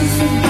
you think?